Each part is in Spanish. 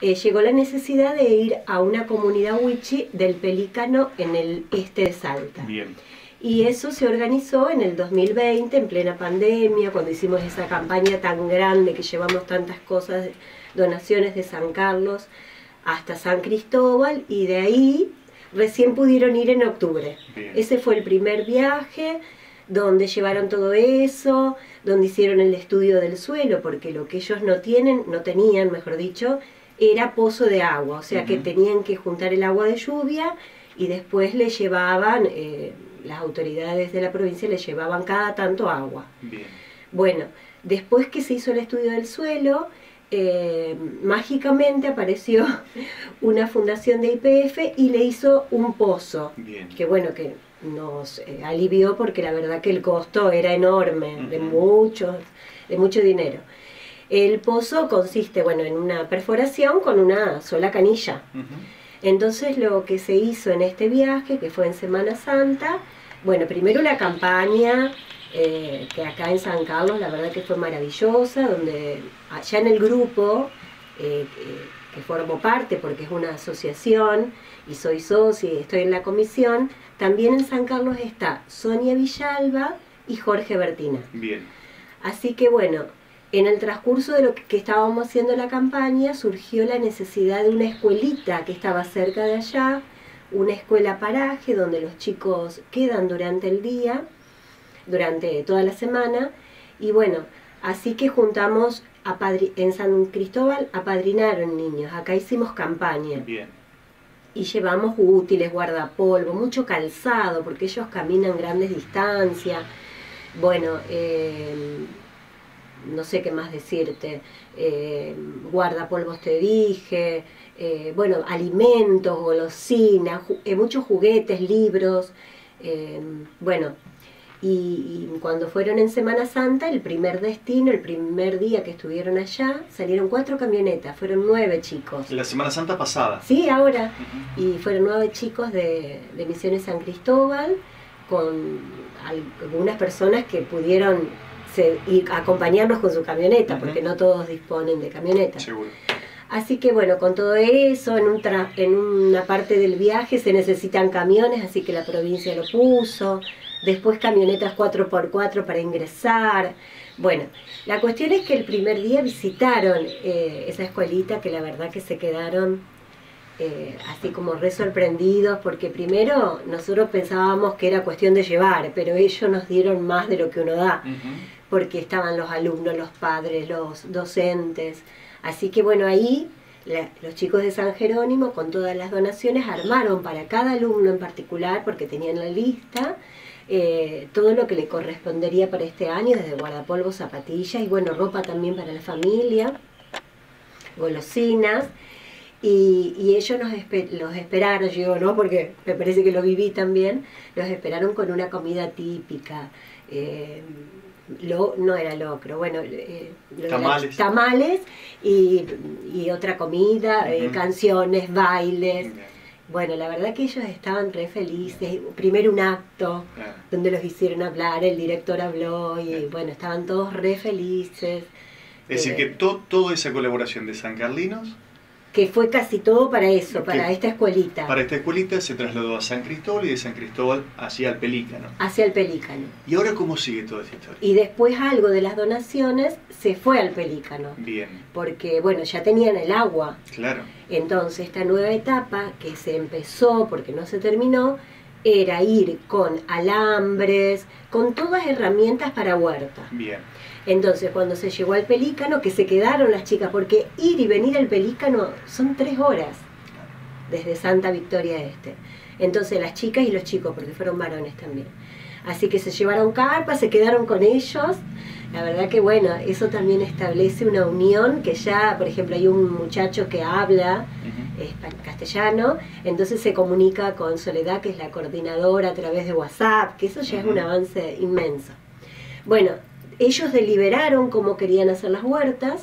eh, llegó la necesidad de ir a una comunidad wichi del Pelícano en el este de Salta. Bien. Y eso se organizó en el 2020, en plena pandemia, cuando hicimos esa campaña tan grande que llevamos tantas cosas, donaciones de San Carlos hasta San Cristóbal, y de ahí recién pudieron ir en octubre. Bien. Ese fue el primer viaje donde llevaron todo eso, donde hicieron el estudio del suelo, porque lo que ellos no tienen, no tenían, mejor dicho, era pozo de agua, o sea que tenían que juntar el agua de lluvia y después le llevaban, eh, las autoridades de la provincia le llevaban cada tanto agua. Bien. Bueno, después que se hizo el estudio del suelo, eh, mágicamente apareció una fundación de IPF y le hizo un pozo, Bien. que bueno, que nos eh, alivió porque la verdad que el costo era enorme, de mucho, de mucho dinero. El pozo consiste, bueno, en una perforación con una sola canilla. Entonces lo que se hizo en este viaje, que fue en Semana Santa, bueno, primero la campaña, eh, que acá en San Carlos la verdad que fue maravillosa, donde allá en el grupo, eh, que- formo parte porque es una asociación y soy socia y estoy en la comisión, también en San Carlos está Sonia Villalba y Jorge Bertina. Bien. Así que bueno, en el transcurso de lo que, estábamos haciendo la campaña surgió la necesidad de una escuelita que estaba cerca de allá, una escuela paraje donde los chicos quedan durante el día, durante toda la semana, y bueno, así que juntamos a padri- en San Cristóbal apadrinaron niños, acá hicimos campaña Bien. y llevamos útiles, guardapolvo, mucho calzado, porque ellos caminan grandes distancias. Bueno, eh, no sé qué más decirte, eh, guardapolvos te dije, eh, bueno, alimentos, golosinas, ju- eh, muchos juguetes, libros, eh, bueno, y, y cuando fueron en Semana Santa, el primer destino, el primer día que estuvieron allá, salieron cuatro camionetas, fueron nueve chicos. La Semana Santa pasada. Sí, ahora. Y fueron nueve chicos de, de Misiones San Cristóbal, con al- algunas personas que pudieron se- ir- acompañarnos con su camioneta, porque no todos disponen de camioneta. Seguro. Así que bueno, con todo eso, en, un tra- en una parte del viaje se necesitan camiones, así que la provincia lo puso. Después camionetas 4x4 para ingresar. Bueno, la cuestión es que el primer día visitaron eh, esa escuelita que la verdad que se quedaron eh, así como re sorprendidos porque primero nosotros pensábamos que era cuestión de llevar, pero ellos nos dieron más de lo que uno da. Porque estaban los alumnos, los padres, los docentes. Así que bueno, ahí la- los chicos de San Jerónimo con todas las donaciones armaron para cada alumno en particular, porque tenían la lista, eh, todo lo que le correspondería para este año, desde guardapolvos, zapatillas y bueno, ropa también para la familia, golosinas. Y, y ellos nos espe- los esperaron, yo no, porque me parece que lo viví también, los esperaron con una comida típica. eh, lo, no era locro, bueno, eh, Tamales. tamales y, y otra comida, eh, canciones, bailes. Bien. Bueno, la verdad que ellos estaban re felices. Primero un acto donde los hicieron hablar, el director habló y bueno, estaban todos re felices. Es decir, Eh, que to- toda esa colaboración de San Carlinos que fue casi todo para eso, para esta escuelita, para esta escuelita se trasladó a San Cristóbal y de San Cristóbal hacia el Pelícano. hacia el Pelícano. ¿Y ahora cómo sigue toda esta historia? Y después algo de las donaciones se fue al Pelícano, Bien, porque bueno, ya tenían el agua. claro. Entonces esta nueva etapa que se empezó, porque no se terminó, era ir con alambres, con todas herramientas para huerta. Bien, Entonces, cuando se llegó al Pelícano, que se quedaron las chicas, porque ir y venir al Pelícano son tres horas desde Santa Victoria Este. Entonces, las chicas y los chicos, porque fueron varones también. Así que se llevaron carpas, se quedaron con ellos. La verdad que, bueno, eso también establece una unión que ya, por ejemplo, hay un muchacho que habla castellano, entonces se comunica con Soledad, que es la coordinadora a través de WhatsApp, que eso ya es un avance inmenso. Bueno, ellos deliberaron cómo querían hacer las huertas,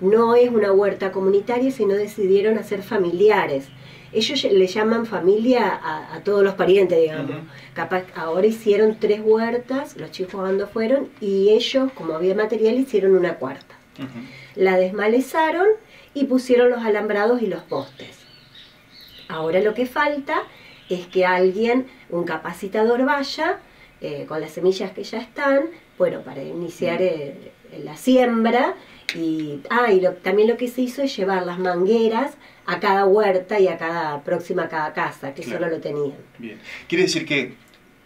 no es una huerta comunitaria, sino decidieron hacer familiares. Ellos le llaman familia a, a todos los parientes, digamos. Capaz ahora hicieron tres huertas, los chicos cuando fueron, y ellos, como había material, hicieron una cuarta la desmalezaron y pusieron los alambrados y los postes. Ahora lo que falta es que alguien, un capacitador vaya eh, con las semillas que ya están, bueno, para iniciar Mm. eh, la siembra y, ah, y lo- también lo que se hizo es llevar las mangueras a cada huerta y a cada próxima a cada casa, que Claro. solo lo tenían. Bien. Quiere decir que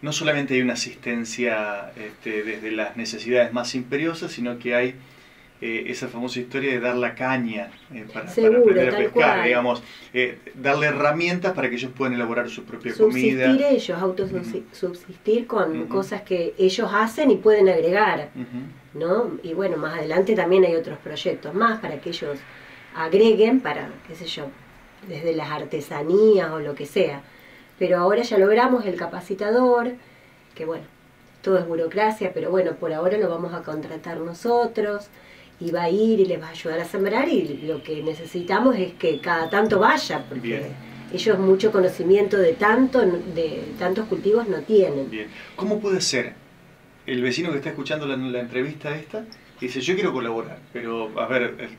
no solamente hay una asistencia este, desde las necesidades más imperiosas, sino que hay eh, esa famosa historia de dar la caña eh, para, aprender a pescar, cual. digamos, eh, darle herramientas para que ellos puedan elaborar su propia Subsistir comida. ellos, autosubsistir con cosas que ellos hacen y pueden agregar. ¿no? Y bueno, más adelante también hay otros proyectos más para que ellos agreguen para, qué sé yo, desde las artesanías o lo que sea. Pero ahora ya logramos el capacitador, que bueno, todo es burocracia, pero bueno, por ahora lo vamos a contratar nosotros y va a ir y les va a ayudar a sembrar y lo que necesitamos es que cada tanto vaya, porque Bien. ellos mucho conocimiento de tanto de tantos cultivos no tienen. Bien. ¿Cómo puede ser el vecino que está escuchando la, la entrevista esta y dice, yo quiero colaborar, pero a ver,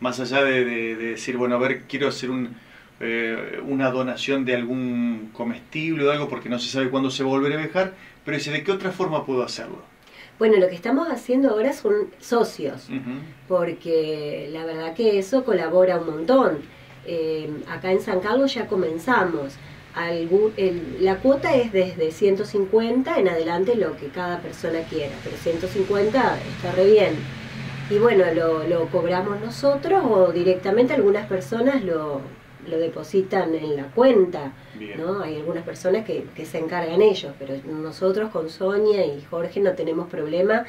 más allá de, de- de decir, bueno, a ver, quiero hacer un, eh, una donación de algún comestible o algo porque no se sabe cuándo se va a volver a viajar, pero dice, ¿de qué otra forma puedo hacerlo? Bueno, lo que estamos haciendo ahora son socios. Porque la verdad que eso colabora un montón. Eh, acá en San Carlos ya comenzamos. Algún- el- la cuota es desde 150 en adelante lo que cada persona quiera, pero 150 está re bien. Y bueno, lo, lo cobramos nosotros o directamente algunas personas lo, lo depositan en la cuenta. Bien. ¿no? Hay algunas personas que, que se encargan ellos, pero nosotros con Sonia y Jorge no tenemos problema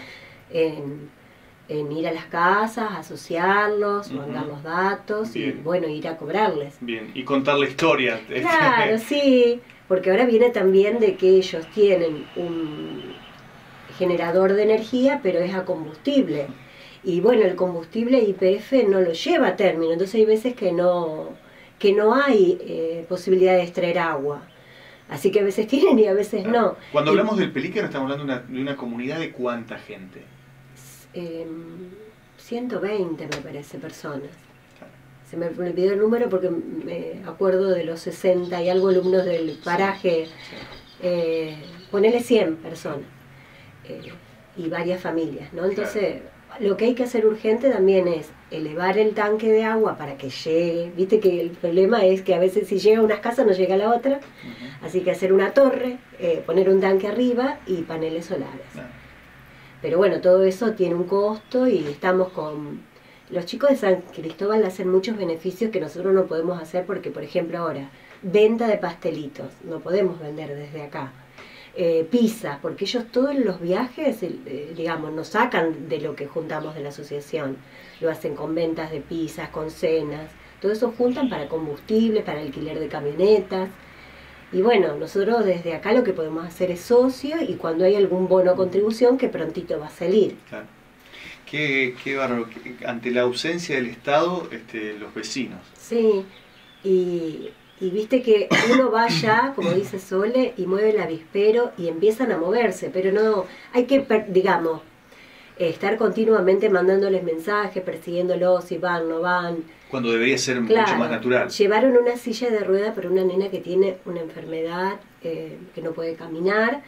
en, en ir a las casas, asociarlos, mandar los datos y bueno, ir a cobrarles. Bien, y contar la historia. Claro, sí, porque ahora viene también de que ellos tienen un generador de energía, pero es a combustible. Y bueno, el combustible IPF no lo lleva a término, entonces hay veces que no, que no hay eh, posibilidad de extraer agua. Así que a veces tienen y a veces no. Cuando Y- hablamos del pelícano estamos hablando de una, de una comunidad de cuánta gente. Eh, 120 me parece personas. Se me olvidó el número porque me acuerdo de los 60 y algo alumnos del paraje. Eh, ponele 100 personas eh, y varias familias, ¿no? Entonces, lo que hay que hacer urgente también es elevar el tanque de agua para que llegue. Viste que el problema es que a veces si llega a unas casas no llega a la otra, así que hacer una torre, eh, poner un tanque arriba y paneles solares. Pero bueno, todo eso tiene un costo y estamos con... Los chicos de San Cristóbal hacen muchos beneficios que nosotros no podemos hacer porque, por ejemplo, ahora, venta de pastelitos, no podemos vender desde acá. Eh, pizzas, porque ellos todos los viajes, eh, digamos, nos sacan de lo que juntamos de la asociación. Lo hacen con ventas de pizzas, con cenas. Todo eso juntan para combustible, para alquiler de camionetas. Y bueno, nosotros desde acá lo que podemos hacer es socio y cuando hay algún bono contribución que prontito va a salir. claro. Qué, qué bárbaro. Ante la ausencia del Estado, este, los vecinos. Sí, y, y viste que uno va allá, como dice Sole, y mueve el avispero y empiezan a moverse, pero no, hay que, digamos, estar continuamente mandándoles mensajes, persiguiéndolos, si van, no van. Cuando debería ser Claro, mucho más natural. Llevaron una silla de rueda para una nena que tiene una enfermedad, eh, que no puede caminar.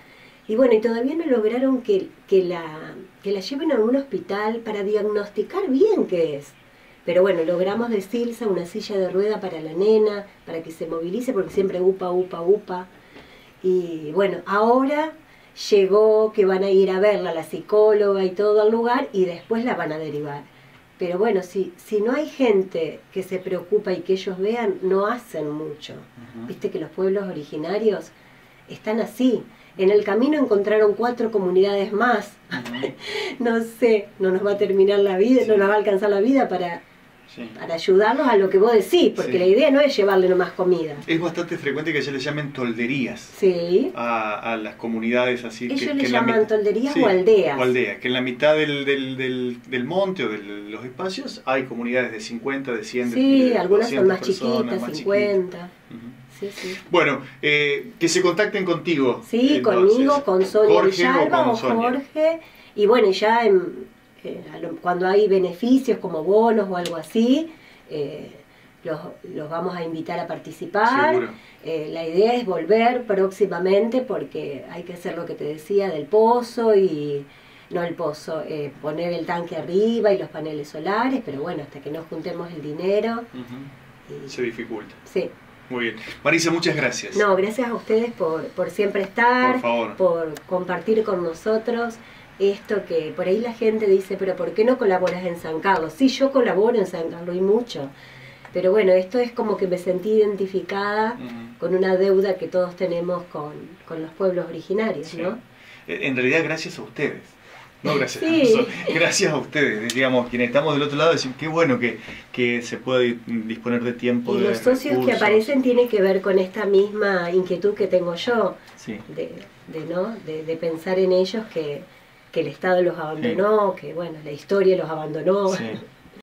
Y bueno, y todavía no lograron que, que, la, que la lleven a un hospital para diagnosticar bien qué es. Pero bueno, logramos de Silsa una silla de rueda para la nena, para que se movilice, porque siempre upa, upa, upa. Y bueno, ahora llegó que van a ir a verla, la psicóloga y todo al lugar, y después la van a derivar. Pero bueno, si, si no hay gente que se preocupa y que ellos vean, no hacen mucho. Viste que los pueblos originarios están así. En el camino encontraron cuatro comunidades más. No sé, no nos va a terminar la vida, no nos va a alcanzar la vida para, Sí. para ayudarlos a lo que vos decís, porque Sí. la idea no es llevarle nomás comida. Es bastante frecuente que se les llamen tolderías Sí. a, a las comunidades así. que- Ellos que le en la llaman tolderías o aldeas. O aldeas, que en la mitad del, del, del, del monte o de los espacios hay comunidades de 50, de 100, de- Sí, de algunas son 200 más personas, chiquitas, más 50. Ujú. Sí, sí. Bueno, eh, que se contacten contigo. Sí, entonces. conmigo, con Sonia Jorge Villalba con o. Jorge. Y bueno, ya en- eh, cuando hay beneficios como bonos o algo así, eh, los, los, vamos a invitar a participar. Eh, la idea es volver próximamente porque hay que hacer lo que te decía del pozo y no el pozo, eh, poner el tanque arriba y los paneles solares, pero bueno, hasta que no juntemos el dinero. Se dificulta. Sí. Muy bien. Marisa, muchas gracias. No, gracias a ustedes por, por siempre estar, por, por compartir con nosotros esto que por ahí la gente dice, pero ¿por qué no colaboras en San Carlos? Sí, yo colaboro en San Carlos y mucho. Pero bueno, esto es como que me sentí identificada con una deuda que todos tenemos con, con los pueblos originarios, ¿no? En realidad, gracias a ustedes. No, gracias a nosotros. Gracias a ustedes, digamos, quienes estamos del otro lado, decimos qué bueno que, que se puede disponer de tiempo. Y los socios que aparecen tienen que ver con esta misma inquietud que tengo yo, de, de, ¿no? de, de pensar en ellos que, que el Estado los abandonó, que bueno, la historia los abandonó.